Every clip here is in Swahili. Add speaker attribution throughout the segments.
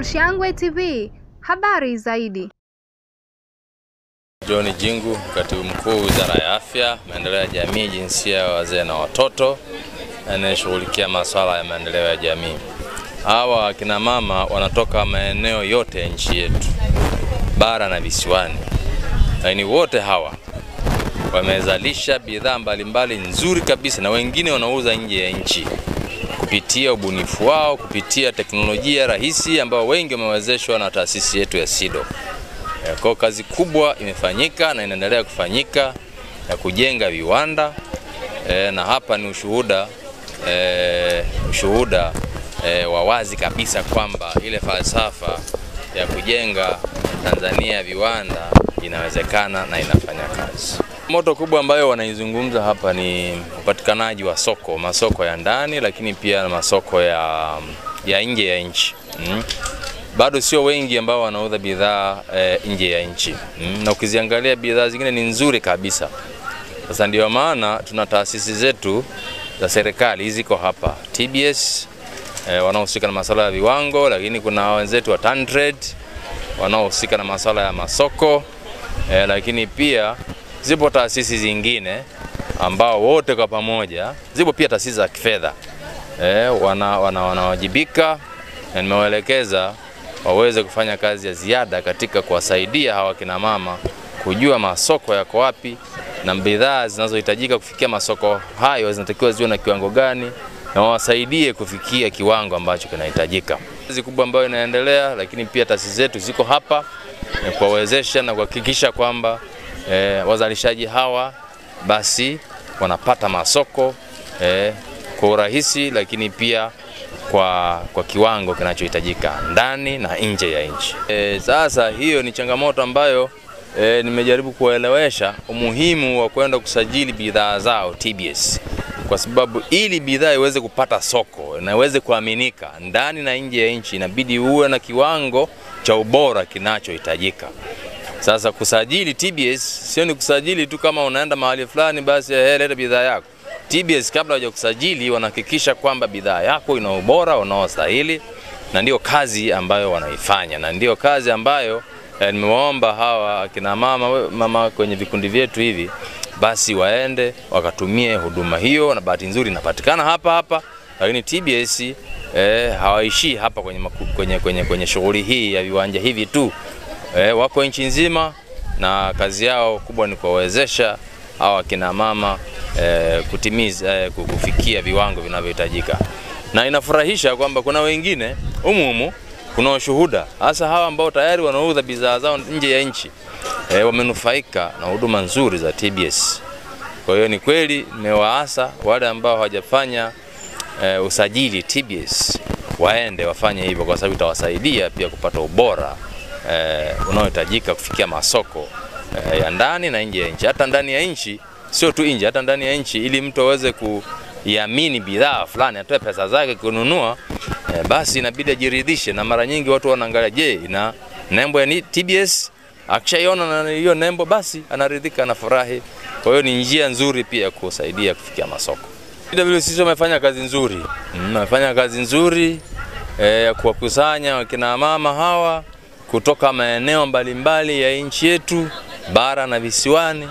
Speaker 1: Fullshangwe TV, habari zaidi.
Speaker 2: John Jingu, katibu mkuu Wizara ya Afya, Maendeleo ya Jamii, Jinsia ya Wazee na Watoto, anayeshughulikia masuala ya maendeleo ya jamii. Hawa akina mama wanatoka maeneo yote ya nchi yetu, bara na visiwani, lakini wote hawa wamezalisha bidhaa mbalimbali nzuri kabisa, na wengine wanauza nje ya nchi kupitia ubunifu wao, kupitia teknolojia rahisi ambayo wengi wamewezeshwa na taasisi yetu ya SIDO. Kwa kazi kubwa imefanyika na inaendelea kufanyika ya kujenga viwanda e, na hapa ni ushuhuda e, ushuhuda e, wa wazi kabisa kwamba ile falsafa ya kujenga Tanzania viwanda inawezekana na inafanya kazi. Moto kubwa ambayo wanaizungumza hapa ni upatikanaji wa soko, masoko ya ndani, lakini pia masoko ya, ya nje ya nchi mm. Bado sio wengi ambao wanauza bidhaa e, nje ya nchi mm. Na ukiziangalia bidhaa zingine ni nzuri kabisa. Sasa ndio maana tuna taasisi zetu za serikali ziko hapa TBS e, wanaohusika na masuala ya viwango, lakini kuna wenzetu wa TanTrade wanaohusika na masuala ya masoko e, lakini pia zipo taasisi zingine ambao wote kwa pamoja, zipo pia taasisi za kifedha e, wana, wana, wanawajibika na nimewaelekeza waweze kufanya kazi ya ziada katika kuwasaidia hawa kina mama kujua masoko yako wapi na bidhaa zinazohitajika kufikia masoko hayo zinatakiwa ziwe na kiwango gani, na wawasaidie kufikia kiwango ambacho kinahitajika. Kazi kubwa ambayo inaendelea, lakini pia taasisi zetu ziko hapa kuwawezesha na kuhakikisha kwamba e, wazalishaji hawa basi wanapata masoko e, kwa urahisi, lakini pia kwa, kwa kiwango kinachohitajika ndani na nje ya nchi. E, sasa hiyo ni changamoto ambayo e, nimejaribu kuwaelewesha umuhimu wa kwenda kusajili bidhaa zao TBS, kwa sababu ili bidhaa iweze kupata soko na iweze kuaminika ndani na nje ya nchi inabidi uwe na kiwango cha ubora kinachohitajika. Sasa kusajili TBS sio ni kusajili tu kama unaenda mahali fulani basi eh, leta bidhaa yako. TBS kabla haja kusajili wanahakikisha kwamba bidhaa yako ina ubora unaostahili, na ndio kazi ambayo wanaifanya, na ndio kazi ambayo eh, nimewaomba hawa akina mama, mama kwenye vikundi vyetu hivi basi waende wakatumie huduma hiyo, na bahati nzuri inapatikana hapa hapa, lakini TBS eh, hawaishii hapa kwenye, kwenye, kwenye, kwenye shughuli hii ya viwanja hivi tu eh, wako nchi nzima na kazi yao kubwa ni kuwawezesha hawa akina mama e, kutimiza e, kufikia viwango vinavyohitajika, na inafurahisha kwamba kuna wengine umu umu kuna washuhuda hasa hawa ambao tayari wanauza bidhaa zao nje ya nchi e, wamenufaika na huduma nzuri za TBS. Kwa hiyo ni kweli nimewaasa wale ambao hawajafanya e, usajili TBS waende wafanye hivyo, kwa sababu itawasaidia pia kupata ubora eh, unaohitajika kufikia masoko eh, ya ndani na nje ya nchi, hata ndani ya nchi, sio tu nje, hata ndani ya nchi, ili mtu aweze kuiamini bidhaa fulani, atoe pesa zake kununua eh, basi inabidi ajiridhishe. Na mara nyingi watu wanaangalia, je, ina nembo ya TBS? Akishaiona na hiyo nembo, basi anaridhika, anafurahi. Kwa hiyo ni njia nzuri pia ya kusaidia kufikia masoko. TWCC wamefanya kazi nzuri, wamefanya kazi nzuri ya e, kuwakusanya wakina mama hawa kutoka maeneo mbalimbali ya nchi yetu bara na visiwani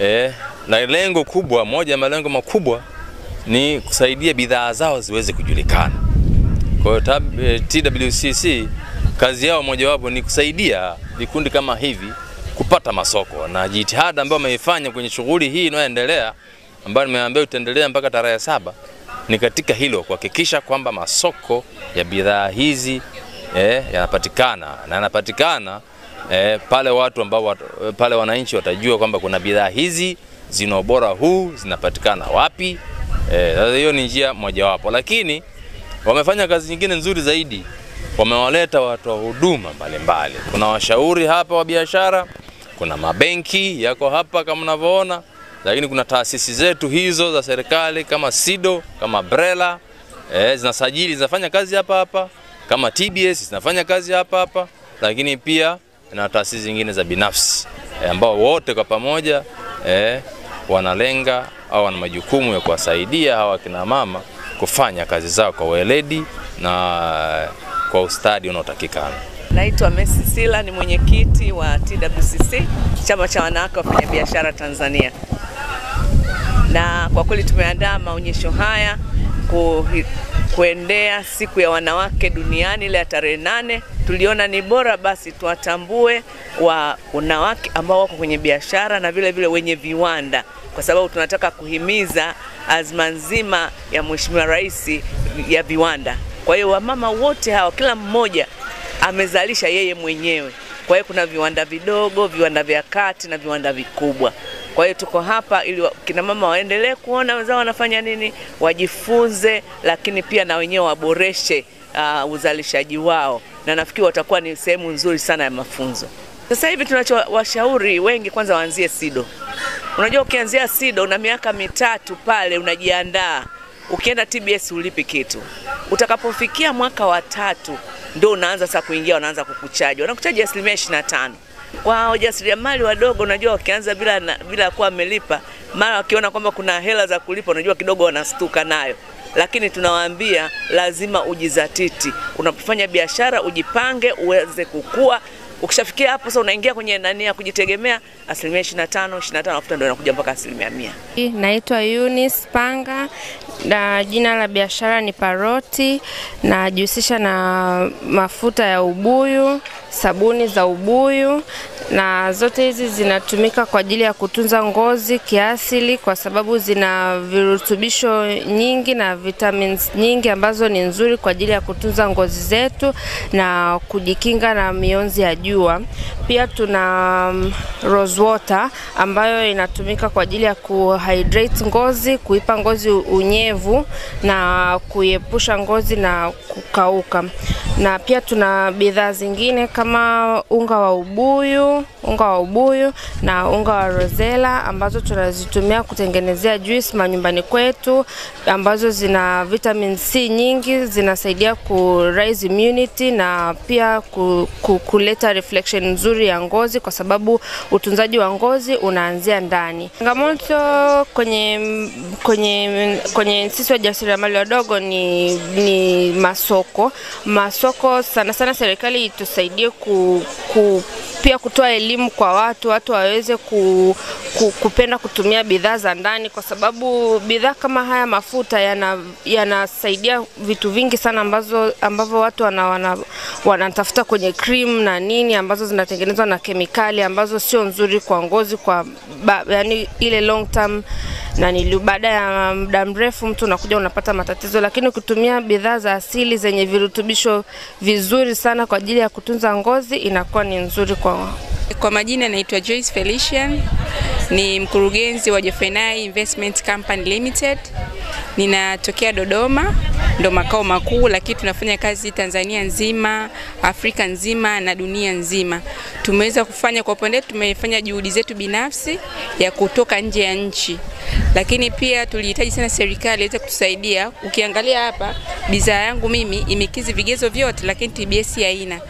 Speaker 2: eh, na lengo kubwa, moja ya malengo makubwa ni kusaidia bidhaa zao ziweze kujulikana. Kwa hiyo TWCC kazi yao mojawapo ni kusaidia vikundi kama hivi kupata masoko, na jitihada ambayo wameifanya kwenye shughuli hii inayoendelea ambayo nimeambia itaendelea mpaka tarehe saba ni katika hilo, kuhakikisha kwamba masoko ya bidhaa hizi eh, yanapatikana na yanapatikana eh, pale watu ambao wat, pale wananchi watajua kwamba kuna bidhaa hizi zina ubora huu zinapatikana wapi. Eh, hiyo ni njia mojawapo, lakini wamefanya kazi nyingine nzuri zaidi, wamewaleta watu wa huduma mbalimbali. Kuna washauri hapa wa biashara, kuna mabenki yako hapa kama mnavyoona, lakini kuna taasisi zetu hizo za serikali kama SIDO kama BRELA eh, zinasajili zinafanya kazi hapa hapa kama TBS zinafanya kazi hapa hapa, lakini pia na taasisi zingine za binafsi e, ambao wote kwa pamoja e, wanalenga au wana majukumu ya kuwasaidia hawa kina mama kufanya kazi zao kwa weledi na kwa ustadi unaotakikana.
Speaker 3: Naitwa Messi Sila, ni mwenyekiti wa TWCC, chama cha wanawake wafanyabiashara Tanzania, na kwa kweli tumeandaa maonyesho haya ku, kuendea siku ya wanawake duniani ile ya tarehe nane. Tuliona ni bora basi tuwatambue wa wanawake ambao wako kwenye biashara na vile vile wenye viwanda, kwa sababu tunataka kuhimiza azma nzima ya Mheshimiwa Rais ya viwanda. Kwa hiyo wamama wote hawa, kila mmoja amezalisha yeye mwenyewe. Kwa hiyo kuna viwanda vidogo, viwanda vya kati na viwanda vikubwa. Kwa hiyo tuko hapa ili kina mama waendelee kuona wenzao wanafanya nini, wajifunze, lakini pia na wenyewe waboreshe uh, uzalishaji wao, na nafikiri watakuwa ni sehemu nzuri sana ya mafunzo. Sasa hivi tunachowashauri wengi, kwanza waanzie SIDO. Unajua, ukianzia SIDO una miaka mitatu pale unajiandaa, ukienda TBS ulipi kitu. Utakapofikia mwaka wa tatu ndio unaanza sasa kuingia, wanaanza kukuchaji, wanakuchaji asilimia ishirini na tano kwa wajasiriamali wadogo. Unajua, wakianza bila bila kuwa amelipa, mara wakiona kwamba kuna hela za kulipa, unajua kidogo wanastuka nayo lakini tunawaambia lazima ujizatiti. Unapofanya biashara ujipange, uweze kukua. Ukishafikia hapo sasa, unaingia kwenye nani ya kujitegemea, asilimia 25 25, afuta ndio inakuja mpaka asilimia mia.
Speaker 4: Naitwa Eunice Panga na jina la biashara ni Paroti. Najihusisha na mafuta ya ubuyu, sabuni za ubuyu na zote hizi zinatumika kwa ajili ya kutunza ngozi kiasili, kwa sababu zina virutubisho nyingi na vitamins nyingi ambazo ni nzuri kwa ajili ya kutunza ngozi zetu na kujikinga na mionzi ya jua. Pia tuna um, rose water ambayo inatumika kwa ajili ya kuhydrate ngozi, kuipa ngozi unyevu na kuiepusha ngozi na kukauka. Na pia tuna bidhaa zingine kama unga wa ubuyu, unga wa ubuyu na unga wa rosella ambazo tunazitumia kutengenezea juice manyumbani kwetu ambazo zina vitamin C nyingi, zinasaidia ku raise immunity na pia ku, ku, kuleta reflection nzuri ya ngozi kwa sababu utunzaji wa ngozi unaanzia ndani. Changamoto kwenye kwenye kwenye sisi wajasiriamali wadogo ni, ni masoko. Masoko sana sana serikali itusaidie ku, ku pia kutoa elimu kwa watu, watu waweze ku, ku, kupenda kutumia bidhaa za ndani, kwa sababu bidhaa kama haya mafuta yanasaidia yana vitu vingi sana ambazo ambavyo watu wana, wana, wanatafuta kwenye cream na nini ambazo zinatengenezwa na kemikali ambazo sio nzuri kwa ngozi kwa ba, yani ile long term na baada ya muda mrefu mtu unakuja unapata matatizo, lakini ukitumia bidhaa za asili zenye virutubisho vizuri sana kwa ajili ya kutunza ngozi inakuwa ni nzuri kwa
Speaker 5: Kwa majina naitwa Joyce Felician, ni mkurugenzi wa Jefenai Investment Company Limited. Ninatokea Dodoma, ndo makao makuu, lakini tunafanya kazi Tanzania nzima, Afrika nzima na dunia nzima. Tumeweza kufanya kwa upande tumefanya juhudi zetu binafsi ya kutoka nje ya nchi, lakini pia tulihitaji sana serikali iweze kutusaidia. Ukiangalia hapa, bidhaa yangu mimi imekizi vigezo vyote, lakini TBS haina.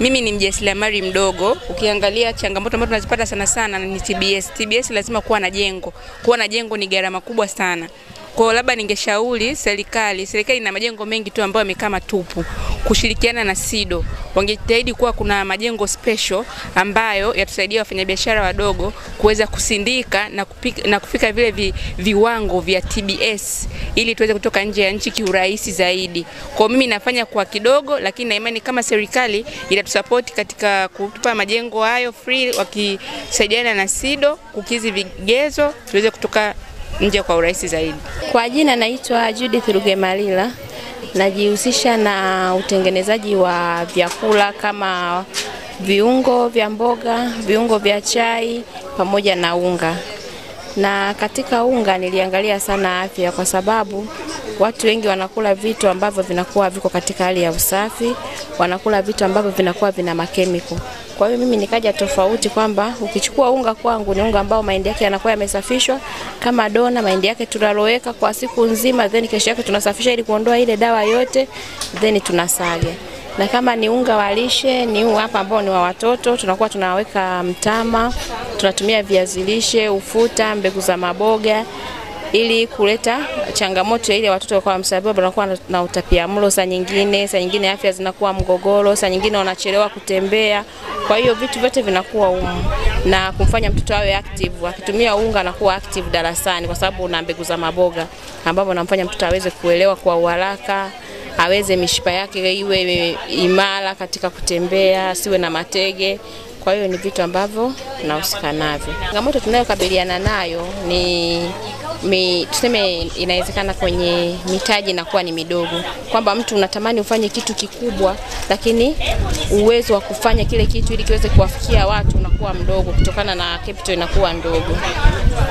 Speaker 5: Mimi ni mjasiriamali mdogo. Ukiangalia changamoto ambazo tunazipata sana sana ni TBS. TBS lazima kuwa na jengo. Kuwa na jengo ni gharama kubwa sana. Kwa labda ningeshauri serikali, serikali ina majengo mengi tu ambayo yamekaa matupu, kushirikiana na SIDO wangejitahidi kuwa kuna majengo special ambayo yatusaidia wafanyabiashara wadogo kuweza kusindika na, kupika, na kufika vile vi, viwango vya TBS ili tuweze kutoka nje ya nchi kiurahisi zaidi. Kwa mimi nafanya kwa kidogo, lakini naimani kama serikali itatusapoti katika kutupa majengo hayo free, wakisaidiana na SIDO kukizi vigezo tuweze kutoka nje kwa urahisi zaidi.
Speaker 6: Kwa jina naitwa Judith Rugemalila, najihusisha na utengenezaji wa vyakula kama viungo vya mboga, viungo vya chai pamoja na unga. Na katika unga niliangalia sana afya, kwa sababu watu wengi wanakula vitu ambavyo vinakuwa viko katika hali ya usafi, wanakula vitu ambavyo vinakuwa vina makemiko. Kwa hiyo mimi nikaja tofauti kwamba ukichukua unga kwangu ni unga ambao mahindi yake yanakuwa yamesafishwa kama dona, mahindi yake tunaloweka kwa siku nzima, then kesho yake tunasafisha ili kuondoa ile dawa yote, then tunasaga na kama ni unga wa lishe ni huu hapa ambao ni wa watoto, tunakuwa tunaweka mtama, tunatumia viazi lishe, ufuta, mbegu za maboga ili kuleta changamoto ile watoto kwa msababu wanakuwa na- utapiamlo saa nyingine, saa nyingine afya zinakuwa mgogoro, saa nyingine wanachelewa kutembea. Kwa hiyo vitu vyote vinakuwa umu na kumfanya mtoto awe active. Akitumia unga anakuwa active darasani kwa sababu una mbegu za maboga ambapo namfanya mtoto aweze kuelewa kwa uharaka aweze mishipa yake iwe imara katika kutembea, siwe na matege. Kwa hiyo ni vitu ambavyo tunahusika navyo. Changamoto tunayokabiliana nayo ni mi, tuseme inawezekana kwenye mitaji inakuwa ni midogo, kwamba mtu unatamani ufanye kitu kikubwa, lakini uwezo wa kufanya kile kitu ili kiweze kuwafikia watu unakuwa mdogo, kutokana na capital inakuwa ndogo.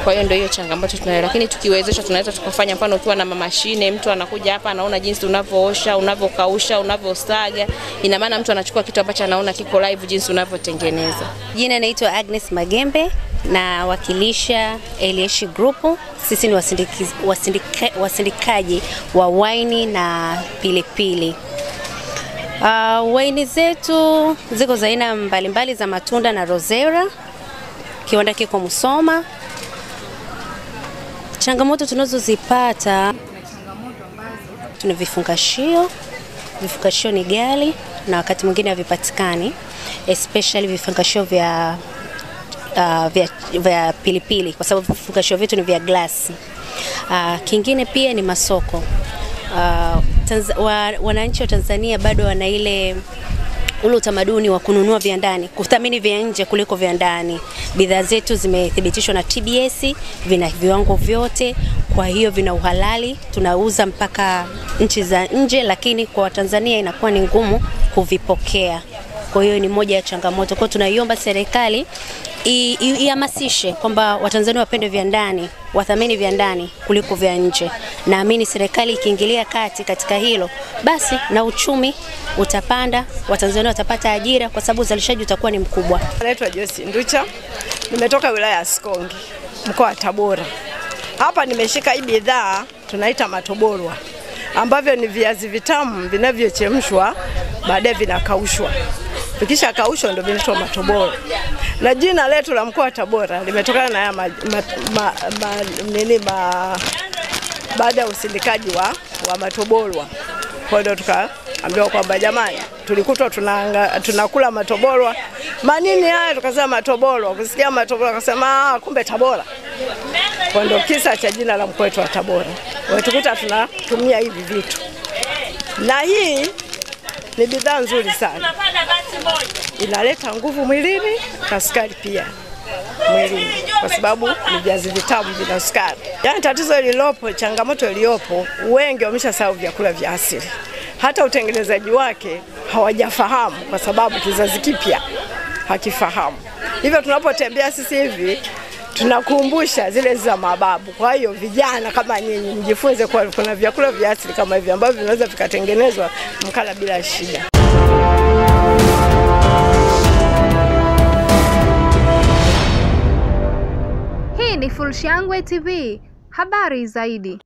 Speaker 6: Kwa hiyo ndio hiyo changamoto tunayo, lakini tukiwezesha, tunaweza tukafanya. Mfano, ukiwa na mashine, mtu anakuja hapa anaona jinsi unavyoosha, unavyokausha, unavyosaga, ina maana mtu anachukua kitu ambacho anaona kiko live jinsi unavyotengeneza.
Speaker 7: Jina naitwa Agnes Magembe na wakilisha Elieshi Group. Sisi ni wasindikaji wasindika, wasindika wa waini na pilipili. Uh, waini zetu ziko za aina mbalimbali za matunda na rosera. Kiwanda kiko Musoma. Changamoto tunazozipata tuna vifungashio, vifungashio ni ghali na wakati mwingine havipatikani, especially vifungashio vya uh, vya, vya pilipili kwa sababu vifungashio vyetu ni vya glasi. Uh, kingine pia ni masoko. Uh, Tanz- wa, wananchi wa Tanzania bado wana ile ule utamaduni wa kununua vya ndani, kuthamini vya nje kuliko vya ndani. Bidhaa zetu zimethibitishwa na TBS, vina viwango vyote, kwa hiyo vina uhalali, tunauza mpaka nchi za nje, lakini kwa Tanzania inakuwa ni ngumu kuvipokea. Kwa hiyo ni moja ya changamoto. Kwa tunaiomba serikali ihamasishe kwamba Watanzania wapende vya ndani, wathamini vya ndani kuliko vya nje. Naamini serikali ikiingilia kati katika hilo, basi na uchumi utapanda, Watanzania watapata ajira kwa sababu uzalishaji utakuwa ni mkubwa.
Speaker 8: Naitwa Joyce Nducha, nimetoka wilaya ya Sikonge, mkoa wa Tabora. Hapa nimeshika hii bidhaa tunaita matoborwa, ambavyo ni viazi vitamu vinavyochemshwa baadaye vinakaushwa. Vikisha kaushwa ndio vinaitwa matoboro, na jina letu la mkoa wa Tabora limetokana na ma, ma, ma, ma, nini ma, baada ya usindikaji wa, wa matoborwa. Kwa hiyo tukaambiwa kwamba jamani, tulikutwa tunanga, tunakula matoborwa. Manini haya, tukasema matoborwa, kusikia matoborwa, akasema ah, kumbe Tabora. Kwa ndo kisa cha jina la mkoa wetu wa Tabora, wetukuta tunatumia hivi vitu, na hii ni bidhaa nzuri sana, inaleta nguvu mwilini na sukari pia mwilini kwa sababu ni viazi vitamu vina sukari. Yaani tatizo lililopo, changamoto iliyopo, wengi wameshasahau vyakula vya asili, hata utengenezaji wake hawajafahamu, kwa sababu kizazi kipya hakifahamu. Hivyo tunapotembea sisi hivi tunakumbusha zile za mababu. Kwa hiyo vijana kama nyinyi mjifunze kwa kuna vyakula vya asili kama hivi ambavyo vinaweza vikatengenezwa mkala bila shida.
Speaker 1: Hii ni Fullshangwe TV. Habari zaidi.